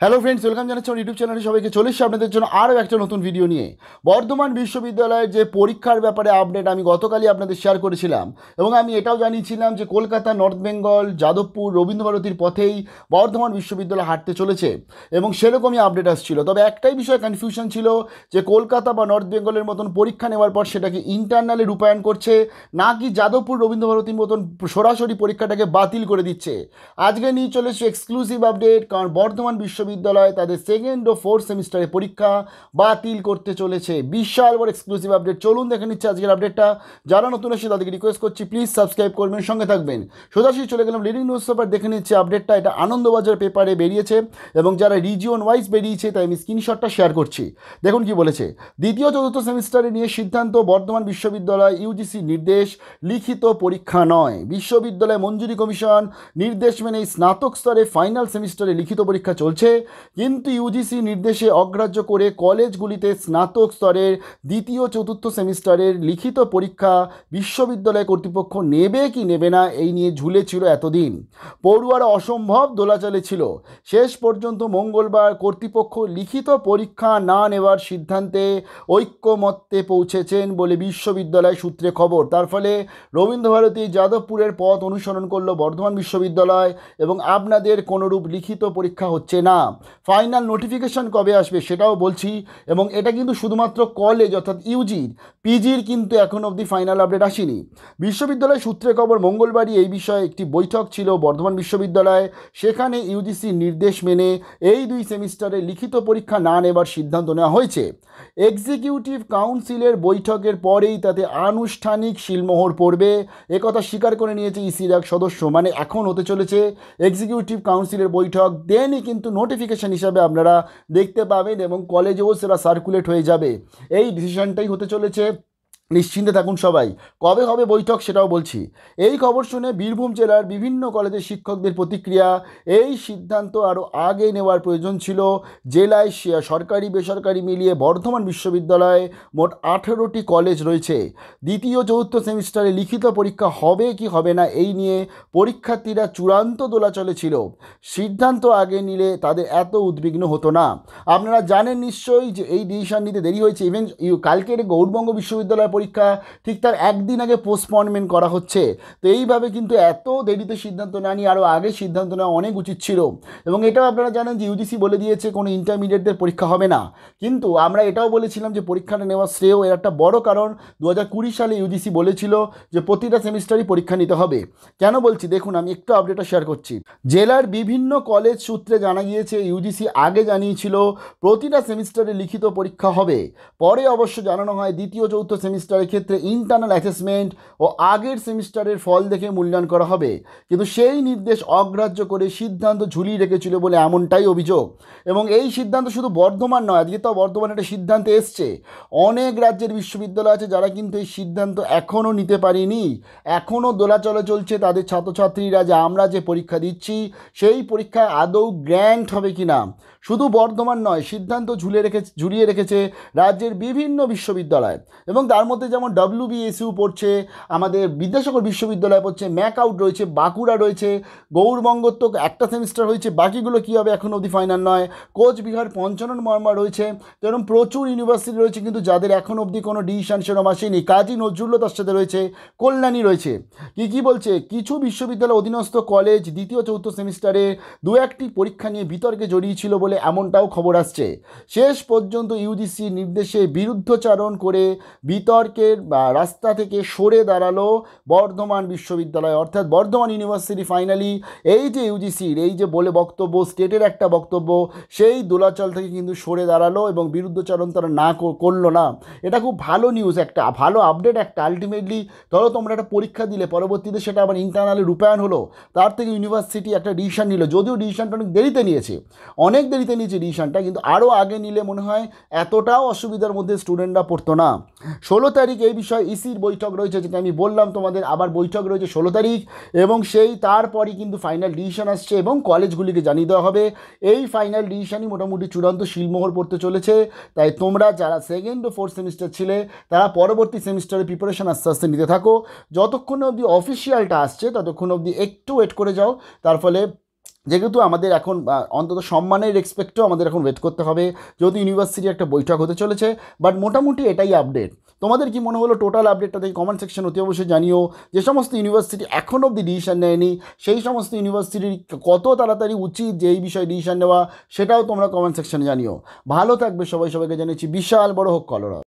Hello friends welcome জানাচ্ছি আমার YouTube চ্যানেলে সবাইকে চলে এসেছি আপনাদের জন্য আরও একটা নতুন ভিডিও নিয়ে। বর্ধমান বিশ্ববিদ্যালয়ের যে পরীক্ষার ব্যাপারে আপডেট আমি গতকালই আপনাদের শেয়ার করেছিলাম এবং আমি এটাও জানিয়েছিলাম যে কলকাতা নর্থ বেঙ্গল যাদবপুর, রবীন্দ্রভারতীর পথেই বর্ধমান বিশ্ববিদ্যালয় হাঁটতে চলেছে এবং সেরকমই আপডেট আসছিল। তবে একটাই বিষয়ে কনফিউশন ছিল যে কলকাতা বা নর্থ বেঙ্গলের মতন পরীক্ষা নেওয়ার পর সেটাকে ইন্টারনালে রূপায়ণ করছে, নাকি যাদবপুর, রবীন্দ্রভারতীর মতন সরাসরি পরীক্ষাটাকে বাতিল করে দিচ্ছে? আজকে নিয়ে চলে এসেছে এক্সক্লুসিভ আপডেট কারণ বর্ধমান বিশ্ববিদ্যালয় তাদের সেকেন্ড ও ফোর্থ সেমিস্টারে পরীক্ষা বাতিল করতে চলেছে। বিশাল বড় এক্সক্লুসিভ আপডেট চলুন দেখে নিচ্ছে আজকের আপডেটটা যারা নতুন এসে তাদেরকে রিকোয়েস্ট করছি প্লিজ সাবস্ক্রাইব করবেন, সঙ্গে থাকবেন। সোজাসুজি চলে গেলাম লিডিং নিউজ পেপার দেখে নিচ্ছে আপডেটটা এটা আনন্দবাজার পেপারে বেরিয়েছে এবং যারা রিজিয়ন ওয়াইজ বেরিয়েছে, তাই আমি স্ক্রিনশটটা শেয়ার করছি। দেখুন কি বলেছে। দ্বিতীয়, চতুর্থ সেমিস্টারে নিয়ে সিদ্ধান্ত, বর্ধমান বিশ্ববিদ্যালয় ইউজিসি নির্দেশ, লিখিত পরীক্ষা নয়। বিশ্ববিদ্যালয় মঞ্জুরি কমিশন নির্দেশ মেনে স্নাতক স্তরে ফাইনাল সেমিস্টারে লিখিত পরীক্ষা চলছে। কিন্তু ইউজিসি নির্দেশে অগ্রাহ্য করে কলেজগুলিতে স্নাতক স্তরের দ্বিতীয়, চতুর্থ সেমিস্টারের লিখিত পরীক্ষা বিশ্ববিদ্যালয় কর্তৃপক্ষ নেবে কি নেবে না এই নিয়ে ঝুলেছিল এতদিন। পড়ুয়ারা অসম্ভব দোলাচলে ছিল। শেষ পর্যন্ত মঙ্গলবার কর্তৃপক্ষ লিখিত পরীক্ষা না নেওয়ার সিদ্ধান্তে ঐক্যমত্যে পৌঁছেছেন বলে বিশ্ববিদ্যালয় সূত্রে খবর। তার ফলে রবীন্দ্রভারতী যাদবপুরের পথ অনুসরণ করল বর্ধমান বিশ্ববিদ্যালয় এবং আপনাদের কোনোরূপ লিখিত পরীক্ষা হচ্ছে না। ফাইনাল নোটিফিকেশন কবে আসবে সেটাও বলছি, এবং এটা কিন্তু শুধুমাত্র কলেজ অর্থাৎ ইউজির পিজির কিন্তু এখন অবধি ফাইনাল আপডেট আসেনি। বিশ্ববিদ্যালয় সূত্রে খবর, মঙ্গলবারই এই বিষয়ে একটি বৈঠক ছিল বর্ধমান বিশ্ববিদ্যালয়ে। সেখানে ইউজিসির নির্দেশ মেনে এই দুই সেমিস্টারে লিখিত পরীক্ষা না নেবার সিদ্ধান্ত নেওয়া হয়েছে। এক্সিকিউটিভ কাউন্সিলের বৈঠকের পরেই তাতে আনুষ্ঠানিক শিলমোহর পড়বে একথা স্বীকার করে নিয়েছে ইসির এক সদস্য মানে এখন হতে চলেছে এক্সিকিউটিভ কাউন্সিলের বৈঠক দেনই কিন্তু নোটিফিকেশন হিসাবে আপনারা দেখতে পাবেন এবং কলেজেও সেটা সার্কুলেট হয়ে যাবে। এই ডিসিশানটাই হতে চলেছে। নিশ্চিন্তে থাকুন সবাই। কবে হবে বৈঠক সেটাও বলছি। এই খবর শুনে বীরভূম জেলার বিভিন্ন কলেজের শিক্ষকদের প্রতিক্রিয়া, এই সিদ্ধান্ত আরও আগে নেওয়ার প্রয়োজন ছিল। জেলায় সরকারি, বেসরকারি মিলিয়ে বর্ধমান বিশ্ববিদ্যালয়ে মোট আঠেরোটি কলেজ রয়েছে। দ্বিতীয়, চতুর্থ সেমিস্টারে লিখিত পরীক্ষা হবে কি হবে না এই নিয়ে পরীক্ষার্থীরা চূড়ান্ত দোলাচলে ছিল। সিদ্ধান্ত আগে নিলে তাদের এত উদ্বিগ্ন হতো না। আপনারা জানেন নিশ্চয়ই যে এই ডিসিশন নিতে দেরি হয়েছে। ইভেন কালকের গৌরবঙ্গ বিশ্ববিদ্যালয় পরীক্ষা ঠিক তার একদিন আগে পোস্টপনমেন্ট করা হচ্ছে। তো এইভাবে কিন্তু এত দেরিতে সিদ্ধান্ত না নিয়ে আরও আগে সিদ্ধান্ত নেওয়া অনেক উচিত ছিল। এবং এটাও আপনারা জানেন যে ইউজিসি বলে দিয়েছে কোনো ইন্টারমিডিয়েটদের পরীক্ষা হবে না। কিন্তু আমরা এটাও বলেছিলাম যে পরীক্ষাটা নেওয়া শ্রেয় এর একটা বড় কারণ দু কুড়ি সালে ইউজিসি বলেছিল যে প্রতিটা সেমিস্টারই পরীক্ষা নিতে হবে। কেন বলছি? দেখুন, আমি একটু আপডেটটা শেয়ার করছি। জেলার বিভিন্ন কলেজ সূত্রে জানা গিয়েছে ইউজিসি আগে জানিয়েছিল প্রতিটা সেমিস্টারে লিখিত পরীক্ষা হবে। পরে অবশ্য জানানো হয় দ্বিতীয় চতুর্থ সেমিস্টারের ক্ষেত্রে ইন্টারনাল অ্যাসেসমেন্ট ও আগের সেমিস্টারের ফল দেখে মূল্যায়ন করা হবে। কিন্তু সেই নির্দেশ অগ্রাহ্য করে সিদ্ধান্ত ঝুলিয়ে রেখেছিল বলে এমনটাই অভিযোগ। এবং এই সিদ্ধান্ত শুধু বর্ধমান নয়, আজকে তো বর্ধমান একটা সিদ্ধান্ত এসছে। অনেক রাজ্যের বিশ্ববিদ্যালয় আছে যারা কিন্তু এই সিদ্ধান্ত এখনও নিতে পারেনি। এখনও দোলাচলে চলছে তাদের ছাত্রছাত্রীরা যে আমরা যে পরীক্ষা দিচ্ছি, সেই পরীক্ষায় আদৌ গ্র্যান্ট হবে কি না শুধু বর্ধমান নয়, সিদ্ধান্ত ঝুলে রেখে ঝুলিয়ে রেখেছে রাজ্যের বিভিন্ন বিশ্ববিদ্যালয়। এবং তার মধ্যে যেমন ডব্লিউবিএসইউ পড়ছে, আমাদের বিদ্যাসাগর বিশ্ববিদ্যালয় পড়ছে, ম্যাক আউট রয়েছে, বাঁকুড়া রয়েছে গৌরবঙ্গ তো একটা সেমিস্টার হয়েছে, বাকিগুলো কী হবে এখন অবধি ফাইনাল নয়। কোচবিহার পঞ্চানন মর্মা রয়েছে তো এরকম প্রচুর ইউনিভার্সিটি রয়েছে, কিন্তু যাদের এখন অবধি কোনো ডিসিশন সেরকম আসেনি। কাজী নজরুলও তার সাথে রয়েছে, কল্যাণী রয়েছে। কি কি বলছে? কিছু বিশ্ববিদ্যালয় অধীনস্থ কলেজ দ্বিতীয় চতুর্থ সেমিস্টারে দু একটি পরীক্ষা নিয়ে বিতর্কে জড়িয়েছিল বলে এমনটাও খবর আসছে। শেষ পর্যন্ত ইউজিসি নির্দেশে বিরুদ্ধচারণ করে বিতর্কের বা রাস্তা থেকে সরে দাঁড়াল বর্ধমান বিশ্ববিদ্যালয়, অর্থাৎ বর্ধমান ইউনিভার্সিটি ফাইনালি এই যে ইউজিসির এই যে বলে বক্তব্য স্টেটের একটা বক্তব্য, সেই দোলাচল থেকে কিন্তু সরে দাঁড়াল এবং বিরুদ্ধচারণ তারা না করল না। এটা খুব ভালো নিউজ একটা, ভালো আপডেট একটা। আলটিমেটলি ধরো তোমরা একটা পরীক্ষা দিলে, পরবর্তীতে সেটা আবার ইন্টারনালে রূপায়ণ হলো, তার থেকে ইউনিভার্সিটি একটা ডিসিশন নিল। যদিও ডিসিশনটা অনেক দেরিতে নিয়েছে, অনেক দেরিতে নিয়েছে ডিসিশনটা কিন্তু আরও আগে নিলে মনে হয় এতটাও অসুবিধার মধ্যে স্টুডেন্টরা পড়তো না। ষোলো তারিখ এই বিষয়ে ইসির বৈঠক রয়েছে, যেটা আমি বললাম তোমাদের, আবার বৈঠক রয়েছে ষোলো তারিখ, এবং সেই তারপরই কিন্তু ফাইনাল ডিসিশন আসছে এবং কলেজগুলিকে জানিয়ে দেওয়া হবে। এই ফাইনাল ডিসিশনই মোটামুটি চূড়ান্ত শিলমোহর পড়তে চলেছে। তাই তোমরা যারা সেকেন্ড ও ফোর্থ সেমিস্টার ছিলে, তারা পরবর্তী সেমিস্টারে প্রিপারেশন আস্তে আস্তে নিতে থাকো। যতক্ষণ অবধি অফিসিয়ালটা আসছে, ততক্ষণ অবধি একটু ওয়েট করে যাও। তার ফলে যেহেতু আমাদের এখন অন্তত সম্মানের রেসপেক্টেও আমাদের এখন ওয়েট করতে হবে, যেহেতু ইউনিভার্সিটি একটা বৈঠক হতে চলেছে বাট মোটামুটি এটাই আপডেট তোমাদের কি মনে হলো টোটাল আপডেটটা থেকে কমেন্ট সেকশন অতি অবশ্যই জানিও। যে সমস্ত ইউনিভার্সিটি এখনও অবধি ডিসিশন নেয়নি, সেই সমস্ত ইউনিভার্সিটির কত তাড়াতাড়ি উচিত যে এই বিষয়ে ডিসিশন নেওয়া, সেটাও তোমরা কমেন্ট সেকশনে জানিও। ভালো থাকবে সবাই, সবাইকে জানিয়েছি, বিশাল বড় হোক কলরা